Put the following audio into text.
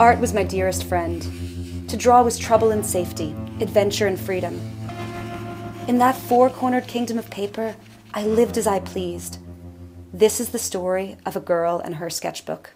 Art was my dearest friend. To draw was trouble and safety, adventure and freedom. In that four cornered kingdom of paper, I lived as I pleased. This is the story of a girl and her sketchbook.